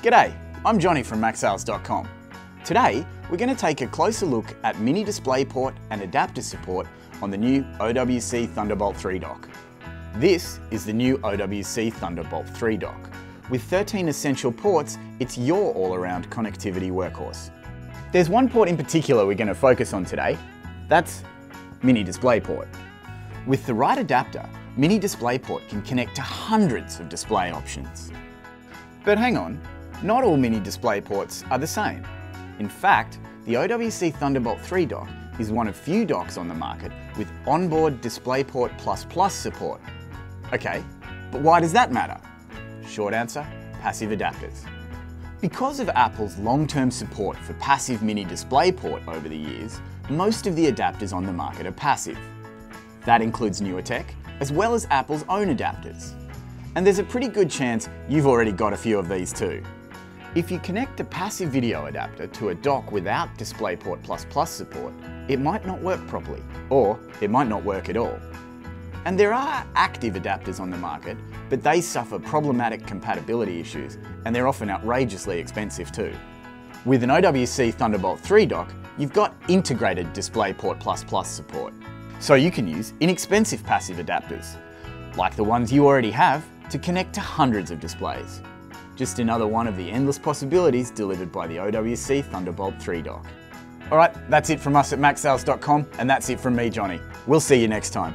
G'day, I'm Johnny from MacSales.com. Today, we're going to take a closer look at mini DisplayPort and adapter support on the new OWC Thunderbolt 3 dock. This is the new OWC Thunderbolt 3 dock. With 13 essential ports, it's your all-around connectivity workhorse. There's one port in particular we're going to focus on today. That's Mini DisplayPort. With the right adapter, Mini DisplayPort can connect to hundreds of display options. But hang on, not all Mini display ports are the same. In fact, the OWC Thunderbolt 3 dock is one of few docks on the market with onboard DisplayPort++ Plus support. Okay, but why does that matter? Short answer, passive adapters. Because of Apple's long-term support for passive mini DisplayPort over the years, most of the adapters on the market are passive. That includes newer tech, as well as Apple's own adapters. And there's a pretty good chance you've already got a few of these too. If you connect a passive video adapter to a dock without DisplayPort++ Plus support, it might not work properly, or it might not work at all. And there are active adapters on the market, but they suffer problematic compatibility issues, and they're often outrageously expensive too. With an OWC Thunderbolt 3 dock, you've got integrated DisplayPort++ Plus support. So you can use inexpensive passive adapters, like the ones you already have, to connect to hundreds of displays. Just another one of the endless possibilities delivered by the OWC Thunderbolt 3 dock. Alright, that's it from us at MacSales.com, and that's it from me, Johnny. We'll see you next time.